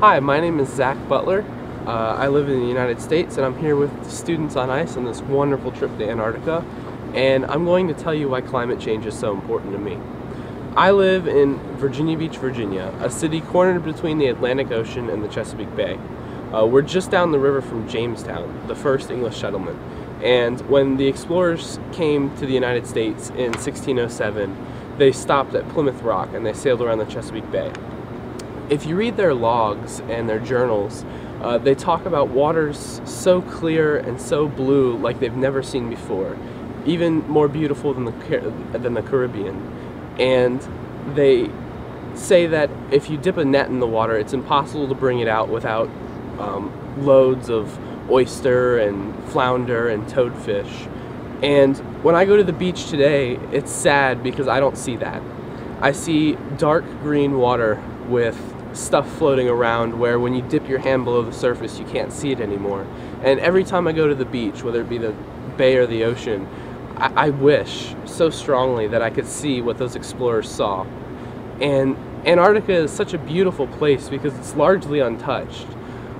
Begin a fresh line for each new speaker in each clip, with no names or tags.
Hi, my name is Zach Butler. Uh, I live in the United States and I'm here with students on ice on this wonderful trip to Antarctica and I'm going to tell you why climate change is so important to me. I live in Virginia Beach, Virginia, a city cornered between the Atlantic Ocean and the Chesapeake Bay. Uh, we're just down the river from Jamestown, the first English settlement. And when the explorers came to the United States in 1607, they stopped at Plymouth Rock and they sailed around the Chesapeake Bay. If you read their logs and their journals, uh, they talk about waters so clear and so blue like they've never seen before, even more beautiful than the, than the Caribbean. And they say that if you dip a net in the water, it's impossible to bring it out without um, loads of oyster and flounder and toadfish. And when I go to the beach today, it's sad because I don't see that. I see dark green water with stuff floating around where when you dip your hand below the surface you can't see it anymore. And every time I go to the beach, whether it be the bay or the ocean, I, I wish so strongly that I could see what those explorers saw. And Antarctica is such a beautiful place because it's largely untouched.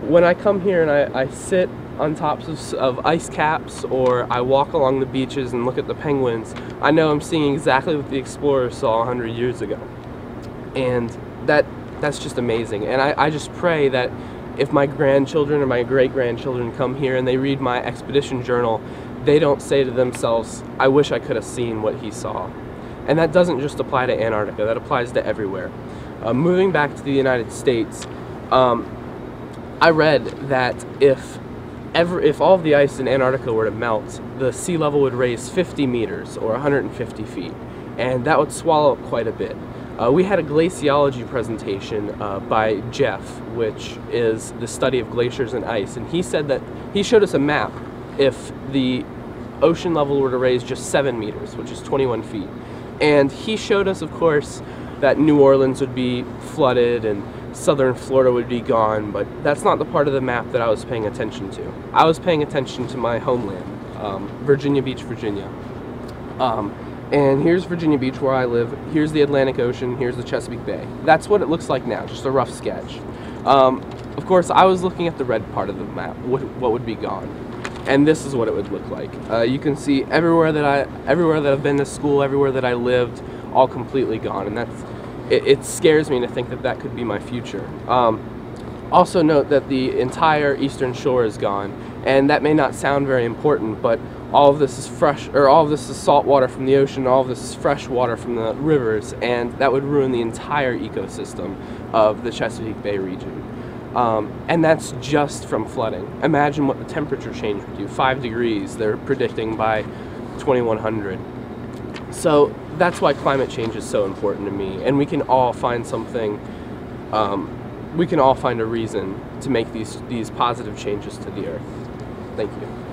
When I come here and I, I sit on tops of, of, ice caps or I walk along the beaches and look at the penguins, I know I'm seeing exactly what the explorers saw 100 years ago. And that that's just amazing. And I, I just pray that if my grandchildren or my great grandchildren come here and they read my expedition journal, they don't say to themselves, I wish I could have seen what he saw. And that doesn't just apply to Antarctica, that applies to everywhere. Uh, moving back to the United States, um, I read that if ever, if all of the ice in Antarctica were to melt, the sea level would raise 50 meters or 150 feet, and that would swallow up quite a bit. Uh, we had a glaciology presentation uh, by Jeff, which is the study of glaciers and ice, and he said that he showed us a map if the ocean level were to raise just 7 meters, which is 21 feet. And he showed us, of course, that New Orleans would be flooded and southern Florida would be gone, but that's not the part of the map that I was paying attention to. I was paying attention to my homeland, um, Virginia Beach, Virginia. Um, and here's Virginia Beach where I live. Here's the Atlantic Ocean. Here's the Chesapeake Bay. That's what it looks like now, just a rough sketch. Um, of course, I was looking at the red part of the map, what, what would be gone. And this is what it would look like. Uh, you can see everywhere that I, everywhere that I've been to school, everywhere that I lived, all completely gone. And that's, it, it scares me to think that that could be my future. Um, also note that the entire eastern shore is gone, and that may not sound very important, but all of this is fresh, or all of this is salt water from the ocean, all of this is fresh water from the rivers, and that would ruin the entire ecosystem of the Chesapeake Bay region. Um, and that's just from flooding. Imagine what the temperature change would do. Five degrees, they're predicting by 2100. So that's why climate change is so important to me, and we can all find something, um, we can all find a reason to make these, these positive changes to the earth. Thank you.